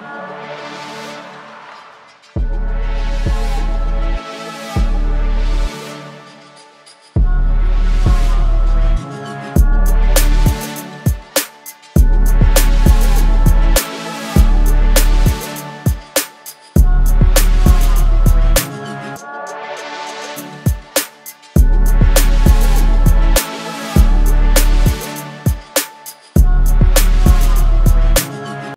Amen.